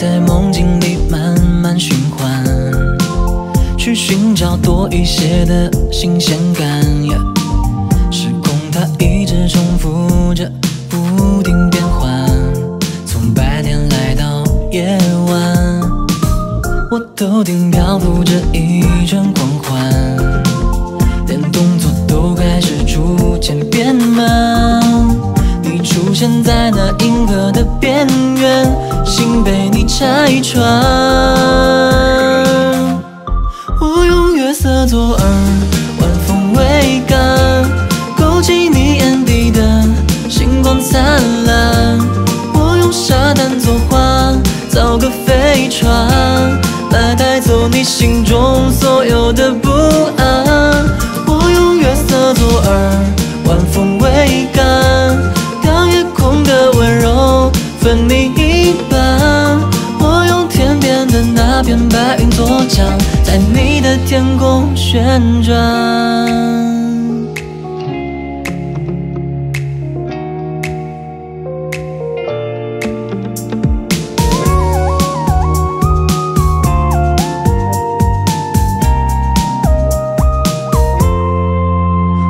在梦境里慢慢循环，去寻找多一些的新鲜感。时空它一直重复着，不停变换，从白天来到夜晚，我头顶漂浮着一阵光环，连动作都开始逐渐变慢。你出现在那银河的边缘，拆穿。我用月色做饵，晚风桅杆，勾起你眼底的星光灿烂。我用沙滩作画，造个飞船，的那片白云做桨，在你的天空旋转。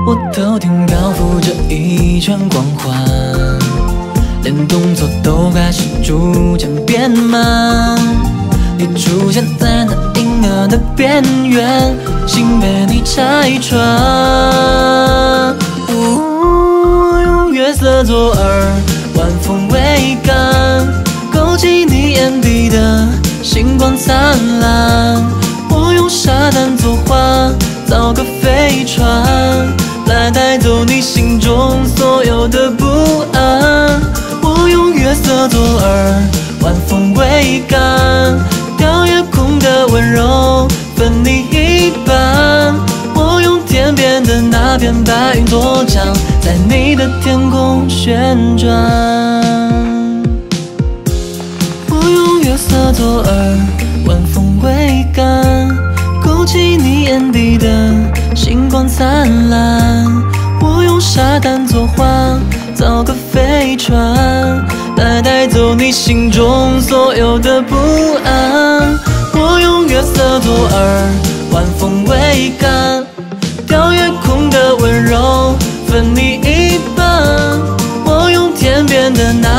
我头顶漂浮着一圈光环，连动作都开始逐渐变慢。你出现在那银河的边缘，心被你拆穿。我用月色做饵，晚风桅杆，勾起你眼底的星光灿烂。我用沙滩作画，造个飞船。来带走你心中所有的不安。我用月色做饵，晚风桅杆，片白云做桨，在你的天空旋转。我用月色做饵，晚风桅杆，勾起你眼底的星光灿烂。我用沙滩作画，造个飞船，来带走你心中所有的不安。我用月色做饵，晚风桅杆，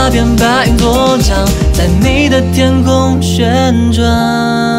那片白云做桨，在你的天空旋转。